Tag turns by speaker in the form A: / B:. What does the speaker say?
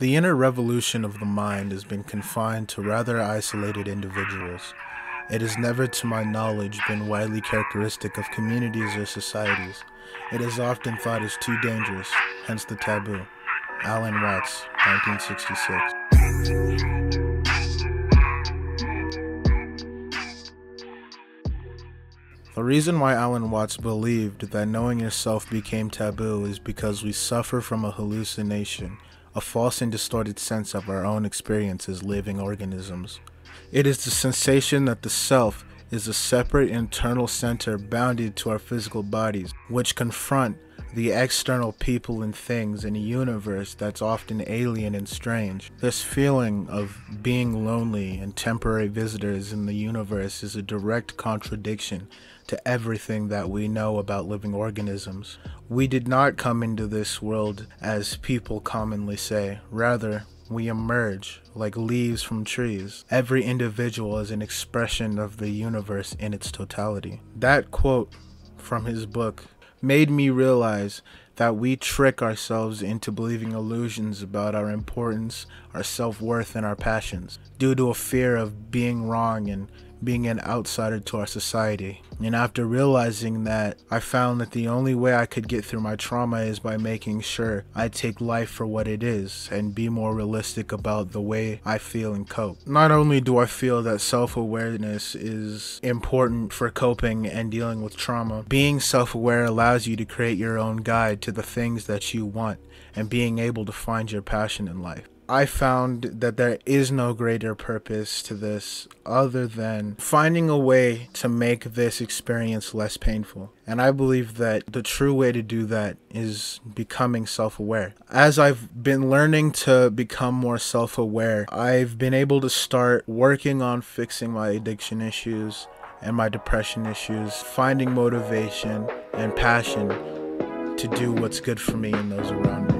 A: The inner revolution of the mind has been confined to rather isolated individuals. It has never, to my knowledge, been widely characteristic of communities or societies. It is often thought as too dangerous, hence the taboo. Alan Watts, 1966. The reason why Alan Watts believed that knowing yourself became taboo is because we suffer from a hallucination, a false and distorted sense of our own experience as living organisms. It is the sensation that the self is a separate internal center bounded to our physical bodies, which confront the external people and things in a universe that's often alien and strange. This feeling of being lonely and temporary visitors in the universe is a direct contradiction to everything that we know about living organisms. We did not come into this world as people commonly say, rather, we emerge like leaves from trees. Every individual is an expression of the universe in its totality. That quote from his book made me realize that we trick ourselves into believing illusions about our importance, our self worth, and our passions due to a fear of being wrong and being an outsider to our society. And after realizing that, I found that the only way I could get through my trauma is by making sure I take life for what it is and be more realistic about the way I feel and cope. Not only do I feel that self awareness is important for coping and dealing with trauma, being self aware allows you to create your own guide to the things that you want and being able to find your passion in life. I found that there is no greater purpose to this other than finding a way to make this experience less painful. And I believe that the true way to do that is becoming self aware. As I've been learning to become more self aware, I've been able to start working on fixing my addiction issues and my depression issues, finding motivation and passion to do what's good for me and those around me.